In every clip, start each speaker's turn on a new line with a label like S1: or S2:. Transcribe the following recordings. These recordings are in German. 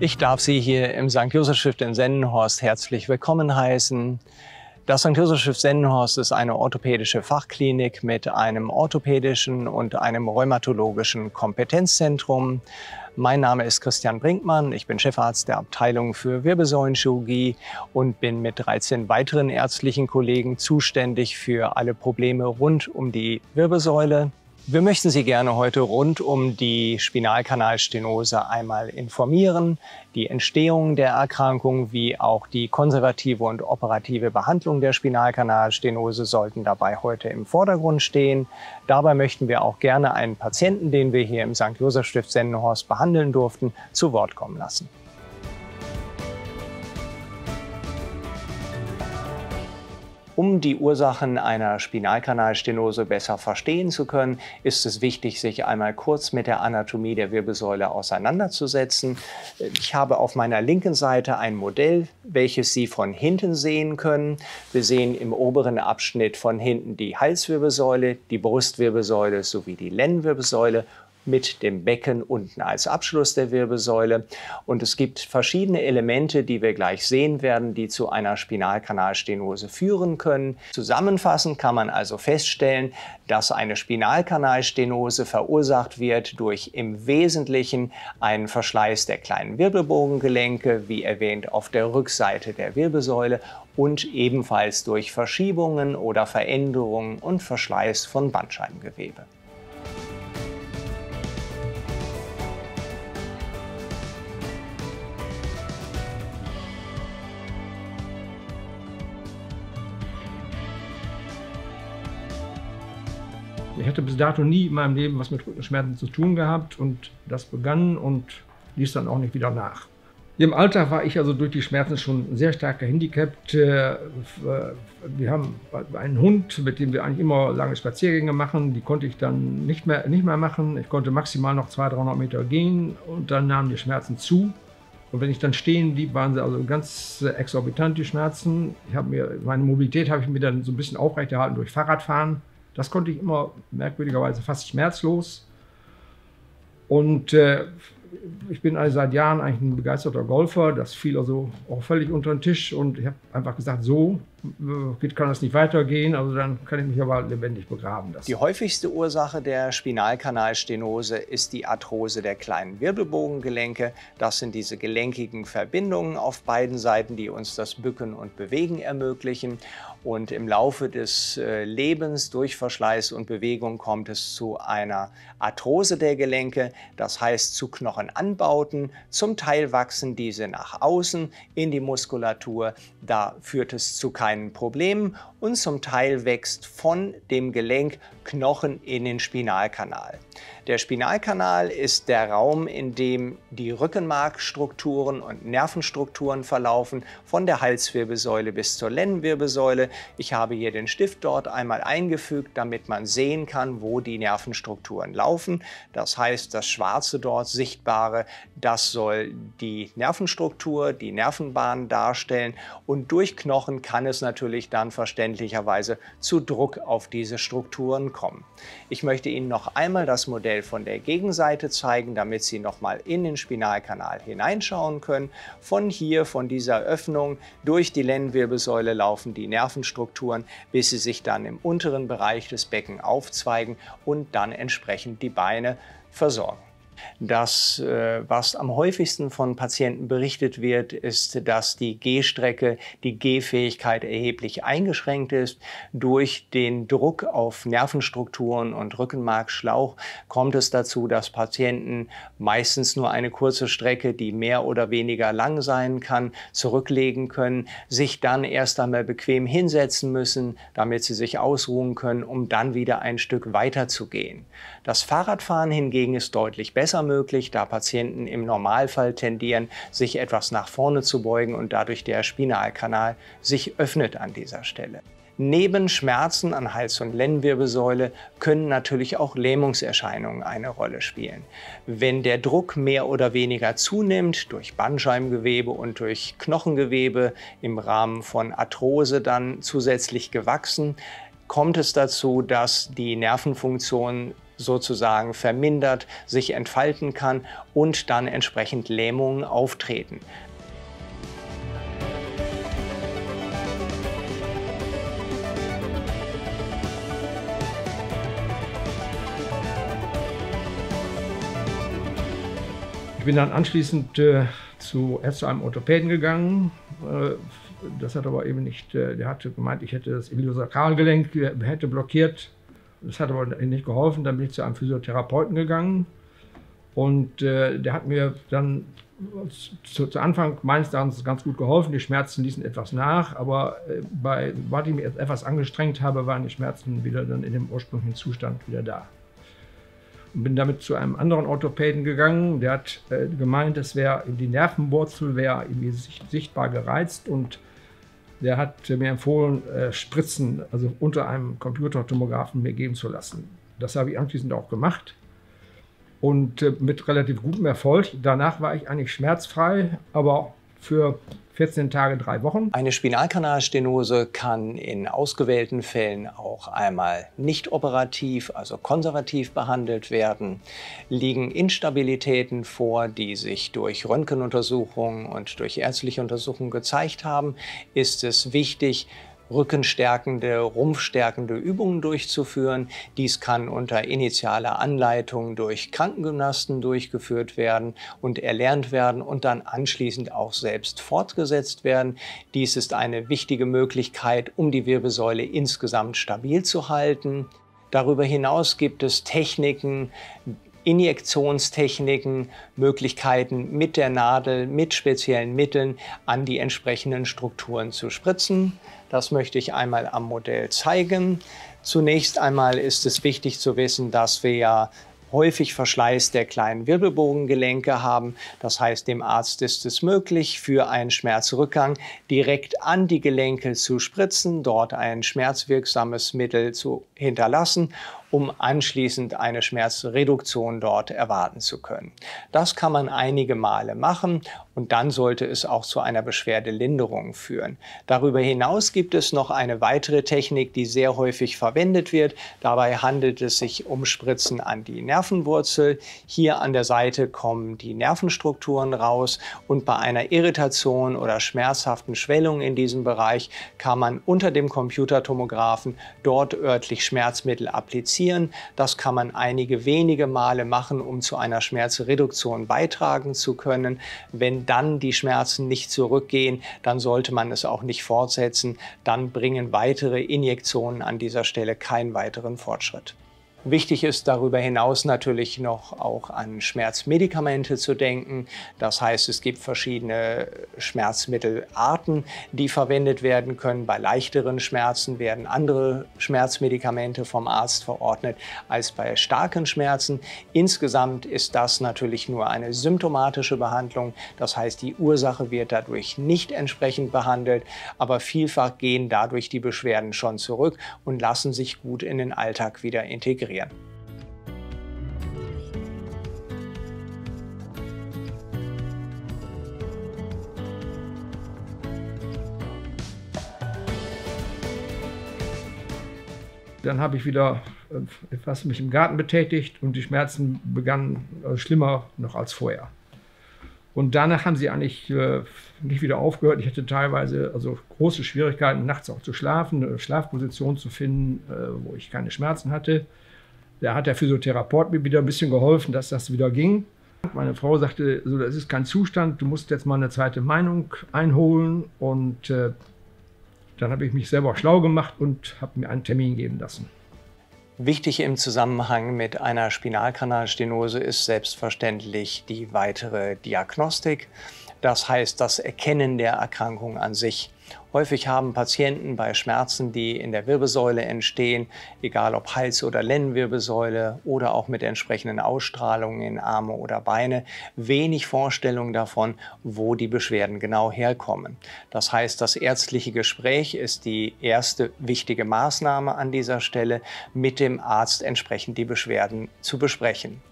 S1: Ich darf Sie hier im St. Josef in Sennenhorst herzlich willkommen heißen. Das St. Josef Sennenhorst ist eine orthopädische Fachklinik mit einem orthopädischen und einem rheumatologischen Kompetenzzentrum. Mein Name ist Christian Brinkmann, ich bin Chefarzt der Abteilung für Wirbelsäulenchirurgie und bin mit 13 weiteren ärztlichen Kollegen zuständig für alle Probleme rund um die Wirbelsäule. Wir möchten Sie gerne heute rund um die Spinalkanalstenose einmal informieren, die Entstehung der Erkrankung wie auch die konservative und operative Behandlung der Spinalkanalstenose sollten dabei heute im Vordergrund stehen. Dabei möchten wir auch gerne einen Patienten, den wir hier im St. Josef Stift Sennenhorst behandeln durften, zu Wort kommen lassen. Um die Ursachen einer Spinalkanalstenose besser verstehen zu können, ist es wichtig, sich einmal kurz mit der Anatomie der Wirbelsäule auseinanderzusetzen. Ich habe auf meiner linken Seite ein Modell, welches Sie von hinten sehen können. Wir sehen im oberen Abschnitt von hinten die Halswirbelsäule, die Brustwirbelsäule sowie die Lendenwirbelsäule mit dem Becken unten als Abschluss der Wirbelsäule. Und es gibt verschiedene Elemente, die wir gleich sehen werden, die zu einer Spinalkanalstenose führen können. Zusammenfassend kann man also feststellen, dass eine Spinalkanalstenose verursacht wird durch im Wesentlichen einen Verschleiß der kleinen Wirbelbogengelenke, wie erwähnt auf der Rückseite der Wirbelsäule und ebenfalls durch Verschiebungen oder Veränderungen und Verschleiß von Bandscheibengewebe.
S2: Hatte bis dato nie in meinem Leben was mit Rückenschmerzen zu tun gehabt und das begann und ließ dann auch nicht wieder nach. Im Alltag war ich also durch die Schmerzen schon sehr stark gehandicapt. Äh, wir haben einen Hund, mit dem wir eigentlich immer lange Spaziergänge machen. Die konnte ich dann nicht mehr, nicht mehr machen. Ich konnte maximal noch 200, 300 Meter gehen und dann nahmen die Schmerzen zu. Und wenn ich dann stehen blieb, waren sie also ganz exorbitant, die Schmerzen. Ich mir, meine Mobilität habe ich mir dann so ein bisschen aufrechterhalten durch Fahrradfahren. Das konnte ich immer merkwürdigerweise fast schmerzlos. Und äh, ich bin also seit Jahren eigentlich ein begeisterter Golfer. Das fiel also auch völlig unter den Tisch. Und ich habe einfach gesagt, so kann das nicht weitergehen. Also dann kann ich mich aber lebendig begraben lassen.
S1: Die häufigste Ursache der Spinalkanalstenose ist die Arthrose der kleinen Wirbelbogengelenke. Das sind diese gelenkigen Verbindungen auf beiden Seiten, die uns das Bücken und Bewegen ermöglichen. Und im Laufe des äh, Lebens durch Verschleiß und Bewegung kommt es zu einer Arthrose der Gelenke, das heißt zu Knochenanbauten. Zum Teil wachsen diese nach außen in die Muskulatur. Da führt es zu keinen Problemen und zum Teil wächst von dem Gelenk Knochen in den Spinalkanal. Der Spinalkanal ist der Raum, in dem die Rückenmarkstrukturen und Nervenstrukturen verlaufen, von der Halswirbelsäule bis zur Lendenwirbelsäule. Ich habe hier den Stift dort einmal eingefügt, damit man sehen kann, wo die Nervenstrukturen laufen. Das heißt, das Schwarze dort sichtbare, das soll die Nervenstruktur, die Nervenbahn darstellen und durch Knochen kann es natürlich dann verständlicherweise zu Druck auf diese Strukturen kommen. Ich möchte Ihnen noch einmal das Modell von der Gegenseite zeigen, damit Sie noch mal in den Spinalkanal hineinschauen können. Von hier, von dieser Öffnung durch die Lendenwirbelsäule laufen die Nervenstrukturen, bis sie sich dann im unteren Bereich des Becken aufzweigen und dann entsprechend die Beine versorgen. Das, äh, was am häufigsten von Patienten berichtet wird, ist, dass die Gehstrecke, die Gehfähigkeit erheblich eingeschränkt ist. Durch den Druck auf Nervenstrukturen und Rückenmarkschlauch kommt es dazu, dass Patienten meistens nur eine kurze Strecke, die mehr oder weniger lang sein kann, zurücklegen können, sich dann erst einmal bequem hinsetzen müssen, damit sie sich ausruhen können, um dann wieder ein Stück weiter zu gehen. Das Fahrradfahren hingegen ist deutlich besser besser möglich, da Patienten im Normalfall tendieren, sich etwas nach vorne zu beugen und dadurch der Spinalkanal sich öffnet an dieser Stelle. Neben Schmerzen an Hals- und Lendenwirbelsäule können natürlich auch Lähmungserscheinungen eine Rolle spielen. Wenn der Druck mehr oder weniger zunimmt, durch Bandscheibengewebe und durch Knochengewebe im Rahmen von Arthrose dann zusätzlich gewachsen, kommt es dazu, dass die Nervenfunktion sozusagen vermindert, sich entfalten kann und dann entsprechend Lähmungen auftreten.
S2: Ich bin dann anschließend äh, zu, erst zu einem Orthopäden gegangen. Äh, das hat aber eben nicht, äh, der hatte gemeint, ich hätte das Iliosakralgelenk, äh, hätte blockiert. Das hat aber nicht geholfen. Dann bin ich zu einem Physiotherapeuten gegangen und äh, der hat mir dann zu, zu, Anfang meines Erachtens ganz gut geholfen. Die Schmerzen ließen etwas nach, aber äh, bei, sobald ich mich etwas angestrengt habe, waren die Schmerzen wieder dann in dem ursprünglichen Zustand wieder da und bin damit zu einem anderen Orthopäden gegangen. Der hat äh, gemeint, es wäre die Nervenwurzel wäre irgendwie sichtbar gereizt und der hat mir empfohlen, äh, Spritzen, also unter einem Computertomographen mir geben zu lassen. Das habe ich anschließend auch gemacht und äh, mit relativ gutem Erfolg. Danach war ich eigentlich schmerzfrei, aber für 14 Tage, drei Wochen.
S1: Eine Spinalkanalstenose kann in ausgewählten Fällen auch einmal nicht operativ, also konservativ behandelt werden. Liegen Instabilitäten vor, die sich durch Röntgenuntersuchungen und durch ärztliche Untersuchungen gezeigt haben, ist es wichtig, rückenstärkende, rumpfstärkende Übungen durchzuführen. Dies kann unter initialer Anleitung durch Krankengymnasten durchgeführt werden und erlernt werden und dann anschließend auch selbst fortgesetzt werden. Dies ist eine wichtige Möglichkeit, um die Wirbelsäule insgesamt stabil zu halten. Darüber hinaus gibt es Techniken, Injektionstechniken, Möglichkeiten mit der Nadel, mit speziellen Mitteln an die entsprechenden Strukturen zu spritzen. Das möchte ich einmal am Modell zeigen. Zunächst einmal ist es wichtig zu wissen, dass wir ja häufig Verschleiß der kleinen Wirbelbogengelenke haben. Das heißt, dem Arzt ist es möglich, für einen Schmerzrückgang direkt an die Gelenke zu spritzen, dort ein schmerzwirksames Mittel zu hinterlassen um anschließend eine Schmerzreduktion dort erwarten zu können. Das kann man einige Male machen und dann sollte es auch zu einer Beschwerdelinderung führen. Darüber hinaus gibt es noch eine weitere Technik, die sehr häufig verwendet wird. Dabei handelt es sich um Spritzen an die Nervenwurzel. Hier an der Seite kommen die Nervenstrukturen raus und bei einer Irritation oder schmerzhaften Schwellung in diesem Bereich kann man unter dem Computertomographen dort örtlich Schmerzmittel applizieren reduzieren. Das kann man einige wenige Male machen, um zu einer Schmerzreduktion beitragen zu können. Wenn dann die Schmerzen nicht zurückgehen, dann sollte man es auch nicht fortsetzen. Dann bringen weitere Injektionen an dieser Stelle keinen weiteren Fortschritt. Wichtig ist darüber hinaus natürlich noch auch an Schmerzmedikamente zu denken. Das heißt, es gibt verschiedene Schmerzmittelarten, die verwendet werden können. Bei leichteren Schmerzen werden andere Schmerzmedikamente vom Arzt verordnet als bei starken Schmerzen. Insgesamt ist das natürlich nur eine symptomatische Behandlung. Das heißt, die Ursache wird dadurch nicht entsprechend behandelt, aber vielfach gehen dadurch die Beschwerden schon zurück und lassen sich gut in den Alltag wieder integrieren integrieren.
S2: Dann habe ich wieder etwas mich im Garten betätigt und die Schmerzen begannen äh, schlimmer noch als vorher. Und danach haben sie eigentlich äh, nicht wieder aufgehört. Ich hatte teilweise also große Schwierigkeiten, nachts auch zu schlafen, eine Schlafposition zu finden, äh, wo ich keine Schmerzen hatte. Da hat der Physiotherapeut mir wieder ein bisschen geholfen, dass das wieder ging. Meine Frau sagte, so, das ist kein Zustand, du musst jetzt mal eine zweite Meinung einholen. Und äh, dann habe ich mich selber schlau gemacht und habe mir einen Termin geben lassen.
S1: Wichtig im Zusammenhang mit einer Spinalkanalstenose ist selbstverständlich die weitere Diagnostik. Das heißt das Erkennen der Erkrankung an sich. Häufig haben Patienten bei Schmerzen, die in der Wirbelsäule entstehen, egal ob Hals- oder Lendenwirbelsäule oder auch mit entsprechenden Ausstrahlungen in Arme oder Beine, wenig Vorstellung davon, wo die Beschwerden genau herkommen. Das heißt, das ärztliche Gespräch ist die erste wichtige Maßnahme an dieser Stelle, mit dem Arzt entsprechend die Beschwerden zu besprechen.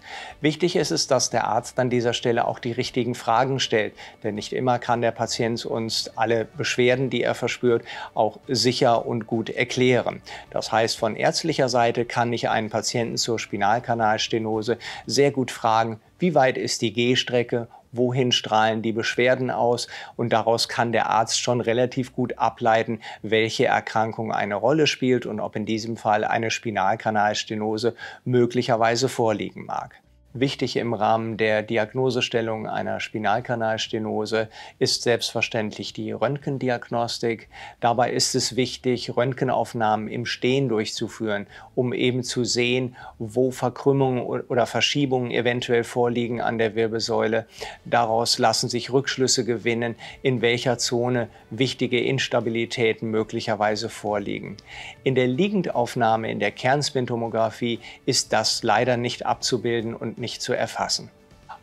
S1: Wichtig ist es, dass der Arzt an dieser Stelle auch die richtigen Fragen stellt, denn nicht immer kann der Patient uns alle Beschwerden die er verspürt, auch sicher und gut erklären. Das heißt, von ärztlicher Seite kann ich einen Patienten zur Spinalkanalstenose sehr gut fragen, wie weit ist die Gehstrecke wohin strahlen die Beschwerden aus und daraus kann der Arzt schon relativ gut ableiten, welche Erkrankung eine Rolle spielt und ob in diesem Fall eine Spinalkanalstenose möglicherweise vorliegen mag. Wichtig im Rahmen der Diagnosestellung einer Spinalkanalstenose ist selbstverständlich die Röntgendiagnostik. Dabei ist es wichtig, Röntgenaufnahmen im Stehen durchzuführen, um eben zu sehen, wo Verkrümmungen oder Verschiebungen eventuell vorliegen an der Wirbelsäule. Daraus lassen sich Rückschlüsse gewinnen, in welcher Zone wichtige Instabilitäten möglicherweise vorliegen. In der Liegendaufnahme in der Kernspintomographie ist das leider nicht abzubilden und nicht nicht zu erfassen.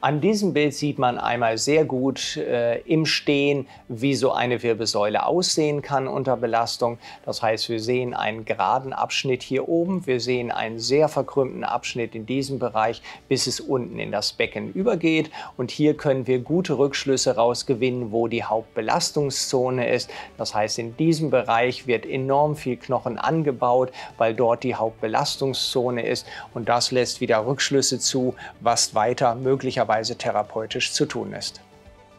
S1: An diesem Bild sieht man einmal sehr gut äh, im Stehen, wie so eine Wirbelsäule aussehen kann unter Belastung. Das heißt, wir sehen einen geraden Abschnitt hier oben, wir sehen einen sehr verkrümmten Abschnitt in diesem Bereich, bis es unten in das Becken übergeht. Und hier können wir gute Rückschlüsse rausgewinnen, wo die Hauptbelastungszone ist. Das heißt, in diesem Bereich wird enorm viel Knochen angebaut, weil dort die Hauptbelastungszone ist. Und das lässt wieder Rückschlüsse zu, was weiter möglicherweise möglicherweise therapeutisch zu tun ist.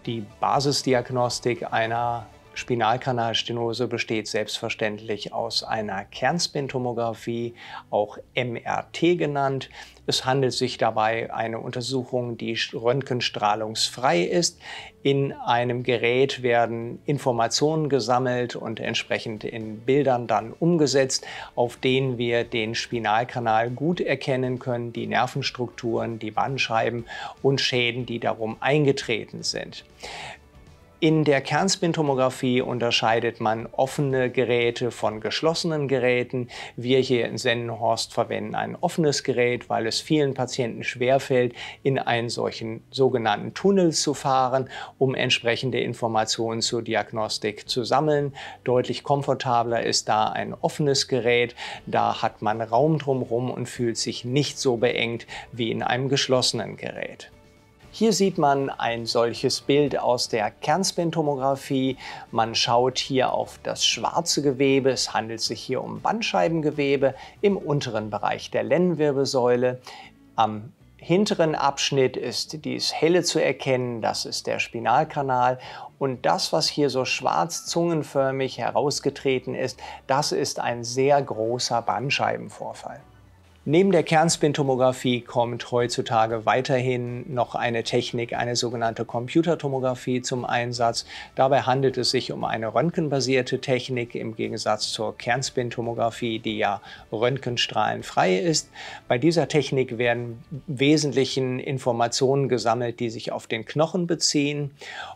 S1: Die Basisdiagnostik einer Spinalkanalstenose besteht selbstverständlich aus einer Kernspintomographie, auch MRT genannt. Es handelt sich dabei eine Untersuchung, die röntgenstrahlungsfrei ist. In einem Gerät werden Informationen gesammelt und entsprechend in Bildern dann umgesetzt, auf denen wir den Spinalkanal gut erkennen können, die Nervenstrukturen, die Bandscheiben und Schäden, die darum eingetreten sind. In der Kernspintomographie unterscheidet man offene Geräte von geschlossenen Geräten. Wir hier in Sennenhorst verwenden ein offenes Gerät, weil es vielen Patienten schwerfällt, in einen solchen sogenannten Tunnel zu fahren, um entsprechende Informationen zur Diagnostik zu sammeln. Deutlich komfortabler ist da ein offenes Gerät. Da hat man Raum drumherum und fühlt sich nicht so beengt wie in einem geschlossenen Gerät. Hier sieht man ein solches Bild aus der Kernspintomographie. Man schaut hier auf das schwarze Gewebe. Es handelt sich hier um Bandscheibengewebe im unteren Bereich der Lendenwirbelsäule. Am hinteren Abschnitt ist dies helle zu erkennen, das ist der Spinalkanal. Und das, was hier so schwarz zungenförmig herausgetreten ist, das ist ein sehr großer Bandscheibenvorfall. Neben der Kernspintomographie kommt heutzutage weiterhin noch eine Technik, eine sogenannte Computertomographie zum Einsatz. Dabei handelt es sich um eine röntgenbasierte Technik im Gegensatz zur Kernspintomographie, die ja röntgenstrahlenfrei ist. Bei dieser Technik werden wesentlichen Informationen gesammelt, die sich auf den Knochen beziehen.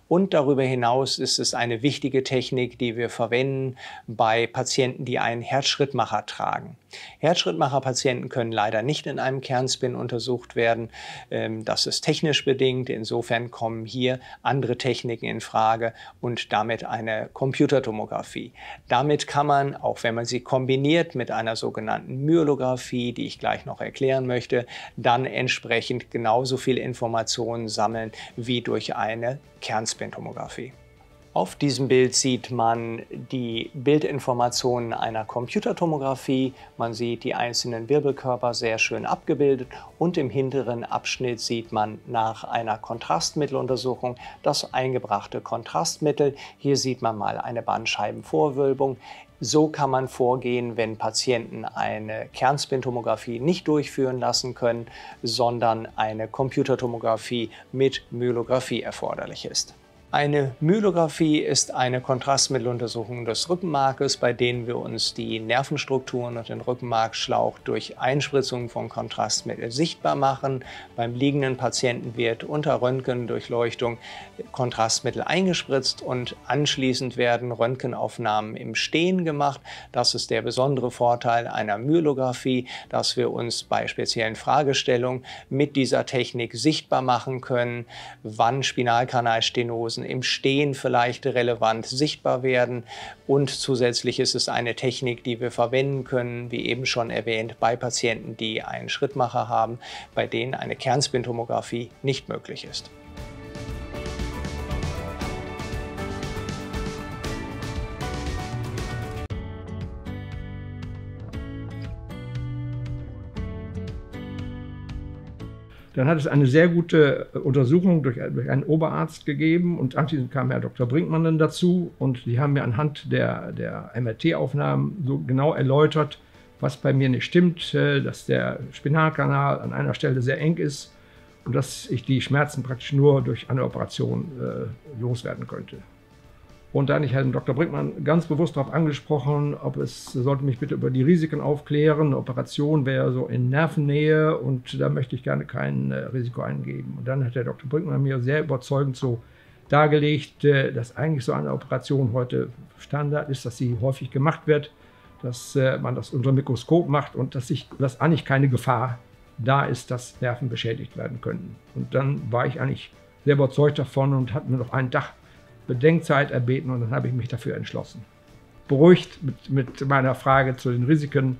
S1: Und darüber hinaus ist es eine wichtige Technik, die wir verwenden bei Patienten, die einen Herzschrittmacher tragen. Herzschrittmacherpatienten können leider nicht in einem Kernspin untersucht werden. Ähm, das ist technisch bedingt. Insofern kommen hier andere Techniken in Frage und damit eine Computertomographie. Damit kann man, auch wenn man sie kombiniert mit einer sogenannten Myolographie, die ich gleich noch erklären möchte, dann entsprechend genauso viel Informationen sammeln wie durch eine Kernspintomographie. Auf diesem Bild sieht man die Bildinformationen einer Computertomographie. Man sieht die einzelnen Wirbelkörper sehr schön abgebildet und im hinteren Abschnitt sieht man nach einer Kontrastmitteluntersuchung das eingebrachte Kontrastmittel. Hier sieht man mal eine Bandscheibenvorwölbung. So kann man vorgehen, wenn Patienten eine Kernspintomographie nicht durchführen lassen können, sondern eine Computertomographie mit Myelographie erforderlich ist. Eine Myelographie ist eine Kontrastmitteluntersuchung des Rückenmarkes, bei denen wir uns die Nervenstrukturen und den Rückenmarkschlauch durch Einspritzung von Kontrastmittel sichtbar machen. Beim liegenden Patienten wird unter Röntgendurchleuchtung Kontrastmittel eingespritzt und anschließend werden Röntgenaufnahmen im Stehen gemacht. Das ist der besondere Vorteil einer Myelographie, dass wir uns bei speziellen Fragestellungen mit dieser Technik sichtbar machen können, wann Spinalkanalstenose Diagnosen im Stehen vielleicht relevant sichtbar werden. Und zusätzlich ist es eine Technik, die wir verwenden können, wie eben schon erwähnt, bei Patienten, die einen Schrittmacher haben, bei denen eine Kernspintomographie nicht möglich ist.
S2: Dann hat es eine sehr gute Untersuchung durch, durch einen Oberarzt gegeben und anschließend kam Herr Dr. Brinkmann dann dazu und die haben mir anhand der, der MRT-Aufnahmen so genau erläutert, was bei mir nicht stimmt, äh, dass der Spinalkanal an einer Stelle sehr eng ist und dass ich die Schmerzen praktisch nur durch eine Operation äh, loswerden könnte. Und dann ich Herrn Dr. Brinkmann ganz bewusst darauf angesprochen, ob es sollte mich bitte über die Risiken aufklären. Eine Operation wäre so in Nervennähe und da möchte ich gerne kein äh, Risiko eingeben. Und dann hat der Dr. Brinkmann mir sehr überzeugend so dargelegt, äh, dass eigentlich so eine Operation heute Standard ist, dass sie häufig gemacht wird, dass äh, man das unter Mikroskop macht und dass, ich, dass eigentlich keine Gefahr da ist, dass Nerven beschädigt werden können. Und dann war ich eigentlich sehr überzeugt davon und hatte mir noch einen Tag Bedenkzeit erbeten und dann habe ich mich dafür entschlossen. Beruhigt mit, mit meiner Frage zu den Risiken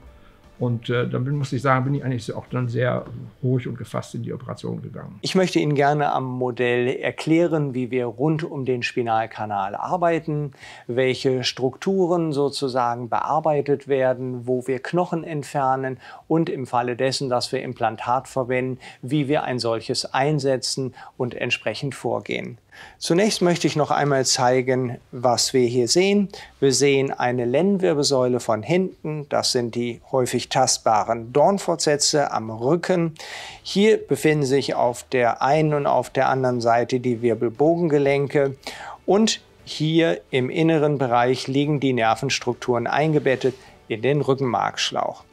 S2: und äh, dann muss ich sagen, bin ich eigentlich auch dann sehr ruhig und gefasst in die Operation gegangen.
S1: Ich möchte Ihnen gerne am Modell erklären, wie wir rund um den Spinalkanal arbeiten, welche Strukturen sozusagen bearbeitet werden, wo wir Knochen entfernen und im Falle dessen, dass wir Implantat verwenden, wie wir ein solches einsetzen und entsprechend vorgehen. Zunächst möchte ich noch einmal zeigen, was wir hier sehen. Wir sehen eine Lendenwirbelsäule von hinten. Das sind die häufig tastbaren Dornfortsätze am Rücken. Hier befinden sich auf der einen und auf der anderen Seite die Wirbelbogengelenke. Und hier im inneren Bereich liegen die Nervenstrukturen eingebettet in den Rückenmarkschlauch.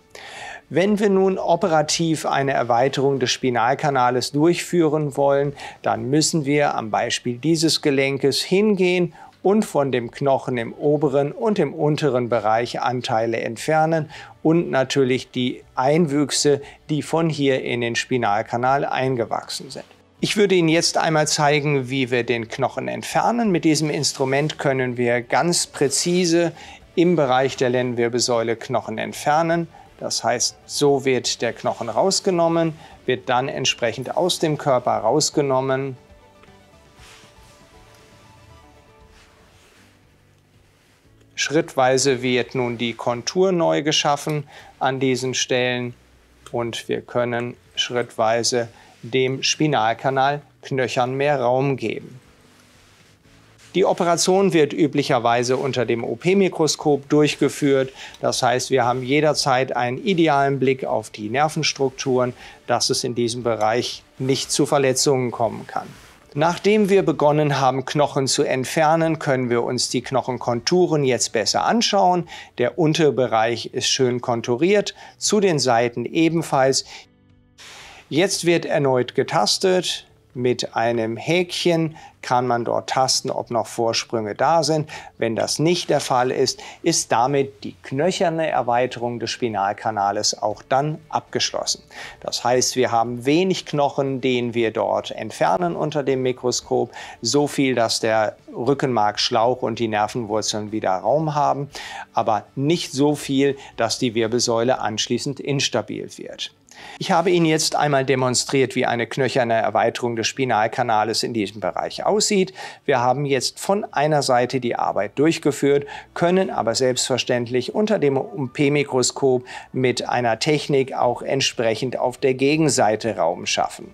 S1: Wenn wir nun operativ eine Erweiterung des Spinalkanales durchführen wollen, dann müssen wir am Beispiel dieses Gelenkes hingehen und von dem Knochen im oberen und im unteren Bereich Anteile entfernen und natürlich die Einwüchse, die von hier in den Spinalkanal eingewachsen sind. Ich würde Ihnen jetzt einmal zeigen, wie wir den Knochen entfernen. Mit diesem Instrument können wir ganz präzise im Bereich der Lendenwirbelsäule Knochen entfernen. Das heißt, so wird der Knochen rausgenommen, wird dann entsprechend aus dem Körper rausgenommen. Schrittweise wird nun die Kontur neu geschaffen an diesen Stellen und wir können schrittweise dem Spinalkanal Knöchern mehr Raum geben. Die Operation wird üblicherweise unter dem OP-Mikroskop durchgeführt. Das heißt, wir haben jederzeit einen idealen Blick auf die Nervenstrukturen, dass es in diesem Bereich nicht zu Verletzungen kommen kann. Nachdem wir begonnen haben, Knochen zu entfernen, können wir uns die Knochenkonturen jetzt besser anschauen. Der Unterbereich ist schön konturiert, zu den Seiten ebenfalls. Jetzt wird erneut getastet. Mit einem Häkchen kann man dort tasten, ob noch Vorsprünge da sind. Wenn das nicht der Fall ist, ist damit die knöcherne Erweiterung des Spinalkanales auch dann abgeschlossen. Das heißt, wir haben wenig Knochen, den wir dort entfernen unter dem Mikroskop, so viel, dass der Rückenmarkschlauch und die Nervenwurzeln wieder Raum haben, aber nicht so viel, dass die Wirbelsäule anschließend instabil wird. Ich habe Ihnen jetzt einmal demonstriert, wie eine knöcherne Erweiterung des Spinalkanales in diesem Bereich aussieht. Wir haben jetzt von einer Seite die Arbeit durchgeführt, können aber selbstverständlich unter dem UMP-Mikroskop mit einer Technik auch entsprechend auf der Gegenseite Raum schaffen.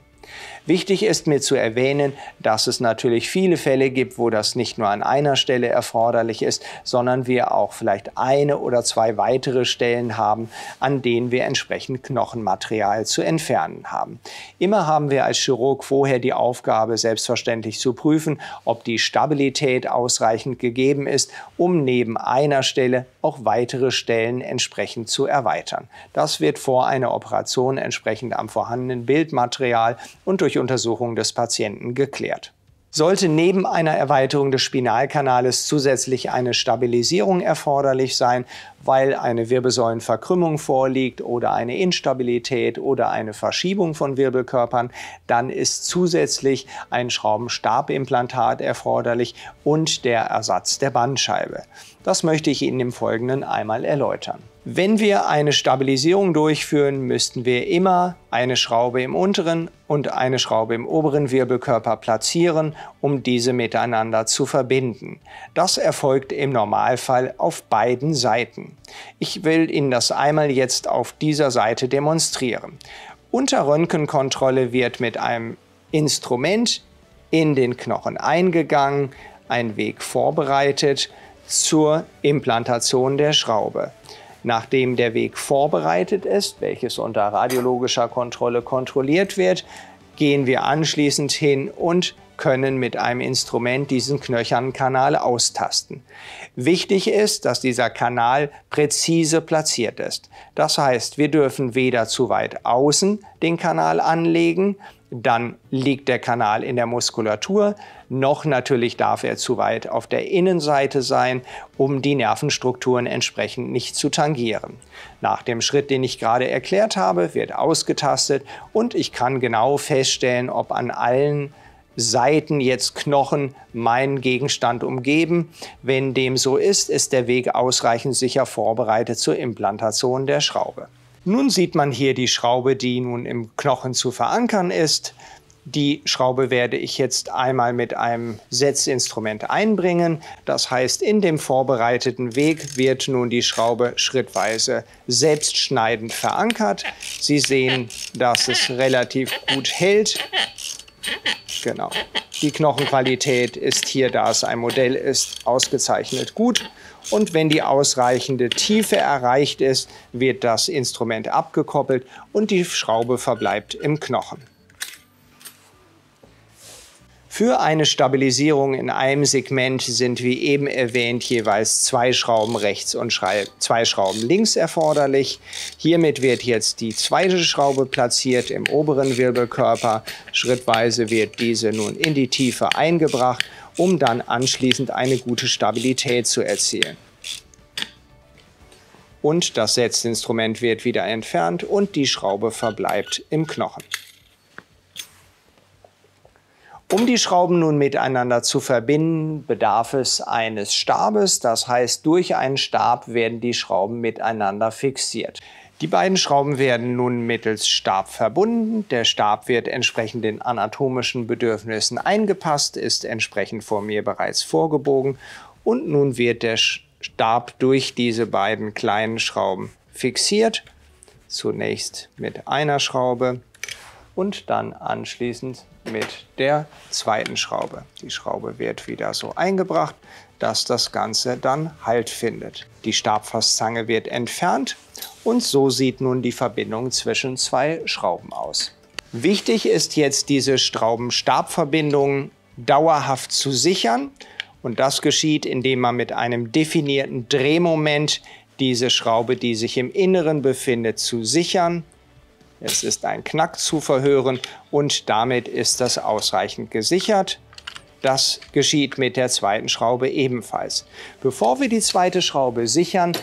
S1: Wichtig ist mir zu erwähnen, dass es natürlich viele Fälle gibt, wo das nicht nur an einer Stelle erforderlich ist, sondern wir auch vielleicht eine oder zwei weitere Stellen haben, an denen wir entsprechend Knochenmaterial zu entfernen haben. Immer haben wir als Chirurg vorher die Aufgabe, selbstverständlich zu prüfen, ob die Stabilität ausreichend gegeben ist, um neben einer Stelle auch weitere Stellen entsprechend zu erweitern. Das wird vor einer Operation entsprechend am vorhandenen Bildmaterial und durch durch Untersuchung des Patienten geklärt. Sollte neben einer Erweiterung des Spinalkanales zusätzlich eine Stabilisierung erforderlich sein, weil eine Wirbelsäulenverkrümmung vorliegt oder eine Instabilität oder eine Verschiebung von Wirbelkörpern, dann ist zusätzlich ein Schraubenstabimplantat erforderlich und der Ersatz der Bandscheibe. Das möchte ich Ihnen im Folgenden einmal erläutern. Wenn wir eine Stabilisierung durchführen, müssten wir immer eine Schraube im unteren und eine Schraube im oberen Wirbelkörper platzieren, um diese miteinander zu verbinden. Das erfolgt im Normalfall auf beiden Seiten. Ich will Ihnen das einmal jetzt auf dieser Seite demonstrieren. Unter Röntgenkontrolle wird mit einem Instrument in den Knochen eingegangen, ein Weg vorbereitet zur Implantation der Schraube. Nachdem der Weg vorbereitet ist, welches unter radiologischer Kontrolle kontrolliert wird, gehen wir anschließend hin und können mit einem Instrument diesen knöchernen Kanal austasten. Wichtig ist, dass dieser Kanal präzise platziert ist. Das heißt, wir dürfen weder zu weit außen den Kanal anlegen, dann liegt der Kanal in der Muskulatur, noch natürlich darf er zu weit auf der Innenseite sein, um die Nervenstrukturen entsprechend nicht zu tangieren. Nach dem Schritt, den ich gerade erklärt habe, wird ausgetastet und ich kann genau feststellen, ob an allen Seiten jetzt Knochen meinen Gegenstand umgeben. Wenn dem so ist, ist der Weg ausreichend sicher vorbereitet zur Implantation der Schraube. Nun sieht man hier die Schraube, die nun im Knochen zu verankern ist. Die Schraube werde ich jetzt einmal mit einem Setzinstrument einbringen. Das heißt, in dem vorbereiteten Weg wird nun die Schraube schrittweise selbstschneidend verankert. Sie sehen, dass es relativ gut hält. Genau. Die Knochenqualität ist hier, da es ein Modell ist, ausgezeichnet gut. Und wenn die ausreichende Tiefe erreicht ist, wird das Instrument abgekoppelt und die Schraube verbleibt im Knochen. Für eine Stabilisierung in einem Segment sind wie eben erwähnt jeweils zwei Schrauben rechts und zwei Schrauben links erforderlich. Hiermit wird jetzt die zweite Schraube platziert im oberen Wirbelkörper. Schrittweise wird diese nun in die Tiefe eingebracht, um dann anschließend eine gute Stabilität zu erzielen. Und das Setzinstrument wird wieder entfernt und die Schraube verbleibt im Knochen. Um die Schrauben nun miteinander zu verbinden, bedarf es eines Stabes. Das heißt, durch einen Stab werden die Schrauben miteinander fixiert. Die beiden Schrauben werden nun mittels Stab verbunden. Der Stab wird entsprechend den anatomischen Bedürfnissen eingepasst, ist entsprechend vor mir bereits vorgebogen und nun wird der Stab durch diese beiden kleinen Schrauben fixiert. Zunächst mit einer Schraube und dann anschließend mit der zweiten Schraube. Die Schraube wird wieder so eingebracht, dass das Ganze dann Halt findet. Die Stabfasszange wird entfernt und so sieht nun die Verbindung zwischen zwei Schrauben aus. Wichtig ist jetzt diese Schrauben-Stabverbindung dauerhaft zu sichern und das geschieht, indem man mit einem definierten Drehmoment diese Schraube, die sich im Inneren befindet, zu sichern es ist ein Knack zu verhören und damit ist das ausreichend gesichert. Das geschieht mit der zweiten Schraube ebenfalls. Bevor wir die zweite Schraube sichern,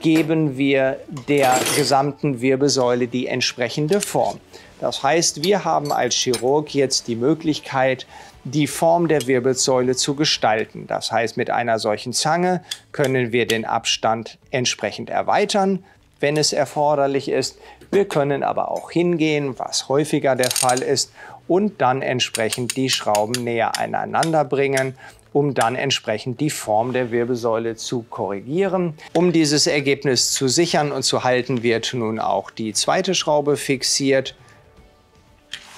S1: geben wir der gesamten Wirbelsäule die entsprechende Form. Das heißt, wir haben als Chirurg jetzt die Möglichkeit, die Form der Wirbelsäule zu gestalten. Das heißt, mit einer solchen Zange können wir den Abstand entsprechend erweitern, wenn es erforderlich ist. Wir können aber auch hingehen, was häufiger der Fall ist, und dann entsprechend die Schrauben näher aneinander bringen, um dann entsprechend die Form der Wirbelsäule zu korrigieren. Um dieses Ergebnis zu sichern und zu halten, wird nun auch die zweite Schraube fixiert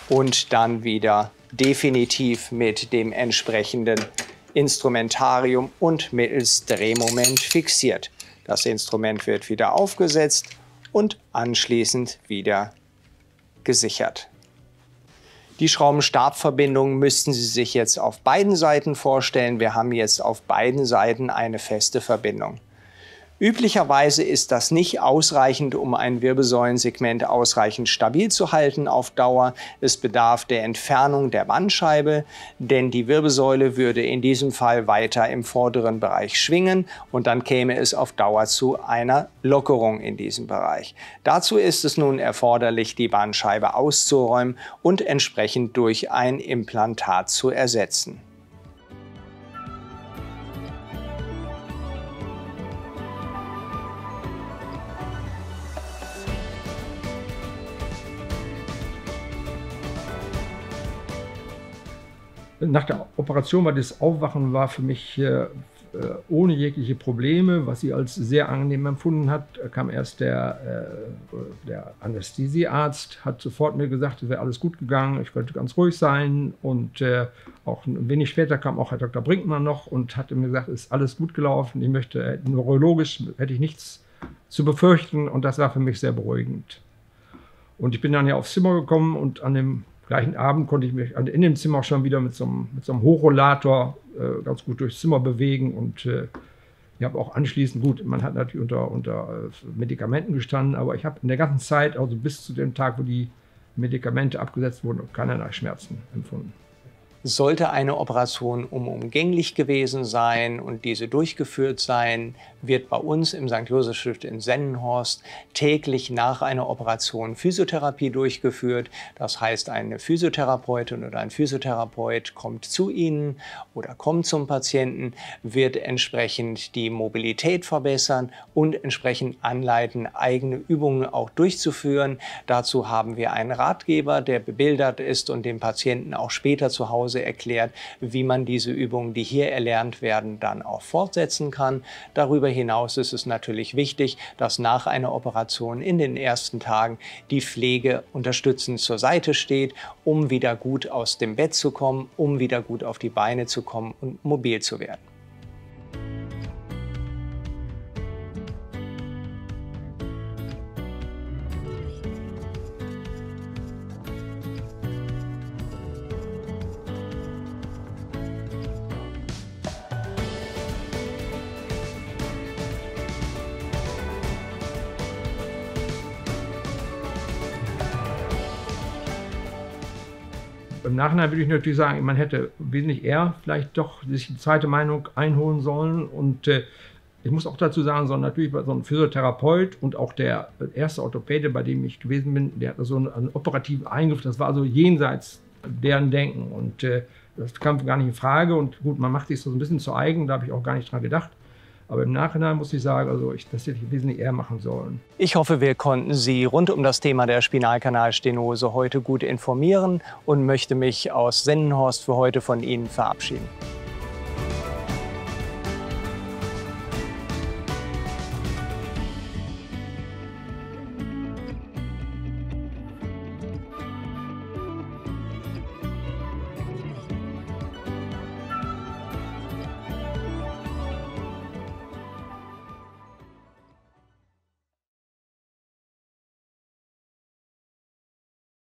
S1: und dann wieder definitiv mit dem entsprechenden Instrumentarium und mittels Drehmoment fixiert. Das Instrument wird wieder aufgesetzt und anschließend wieder gesichert. Die Schrauben-Stab-Verbindung müssten Sie sich jetzt auf beiden Seiten vorstellen. Wir haben jetzt auf beiden Seiten eine feste Verbindung. Üblicherweise ist das nicht ausreichend, um ein Wirbelsäulensegment ausreichend stabil zu halten auf Dauer. Es bedarf der Entfernung der Bandscheibe, denn die Wirbelsäule würde in diesem Fall weiter im vorderen Bereich schwingen und dann käme es auf Dauer zu einer Lockerung in diesem Bereich. Dazu ist es nun erforderlich, die Bandscheibe auszuräumen und entsprechend durch ein Implantat zu ersetzen.
S2: Nach der Operation war das Aufwachen war für mich äh, ohne jegliche Probleme, was sie als sehr angenehm empfunden hat, kam erst der, äh, der Anästhesiearzt, hat sofort mir gesagt, es wäre alles gut gegangen, ich könnte ganz ruhig sein. Und äh, auch ein wenig später kam auch Herr Dr. Brinkmann noch und hatte mir gesagt, es ist alles gut gelaufen. Ich möchte neurologisch hätte ich nichts zu befürchten und das war für mich sehr beruhigend. Und ich bin dann ja aufs Zimmer gekommen und an dem gleichen Abend konnte ich mich in dem Zimmer schon wieder mit so einem, mit so einem Hochrollator äh, ganz gut durchs Zimmer bewegen und äh, ich habe auch anschließend, gut, man hat natürlich unter, unter äh, Medikamenten gestanden, aber ich habe in der ganzen Zeit, also bis zu dem Tag, wo die Medikamente abgesetzt wurden, keinerlei Schmerzen empfunden.
S1: Sollte eine Operation unumgänglich gewesen sein und diese durchgeführt sein, wird bei uns im St. Josef Stift in Sennenhorst täglich nach einer Operation Physiotherapie durchgeführt. Das heißt, eine Physiotherapeutin oder ein Physiotherapeut kommt zu Ihnen oder kommt zum Patienten, wird entsprechend die Mobilität verbessern und entsprechend anleiten, eigene Übungen auch durchzuführen. Dazu haben wir einen Ratgeber, der bebildert ist und dem Patienten auch später zu Hause erklärt, wie man diese Übungen, die hier erlernt werden, dann auch fortsetzen kann. Darüber hinaus ist es natürlich wichtig, dass nach einer Operation in den ersten Tagen die Pflege unterstützend zur Seite steht, um wieder gut aus dem Bett zu kommen, um wieder gut auf die Beine zu kommen und mobil zu werden.
S2: Nachhinein würde ich natürlich sagen, man hätte wesentlich eher vielleicht doch sich die zweite Meinung einholen sollen. Und äh, ich muss auch dazu sagen, so natürlich bei so einem Physiotherapeut und auch der erste Orthopäde, bei dem ich gewesen bin, der hatte so einen, einen operativen Eingriff, das war so jenseits deren Denken. Und äh, das kam gar nicht in Frage. Und gut, man macht sich so ein bisschen zu eigen, da habe ich auch gar nicht dran gedacht. Aber im Nachhinein muss ich sagen, also ich, das hätte ich wesentlich eher machen sollen.
S1: Ich hoffe, wir konnten Sie rund um das Thema der Spinalkanalstenose heute gut informieren und möchte mich aus Sennenhorst für heute von Ihnen verabschieden.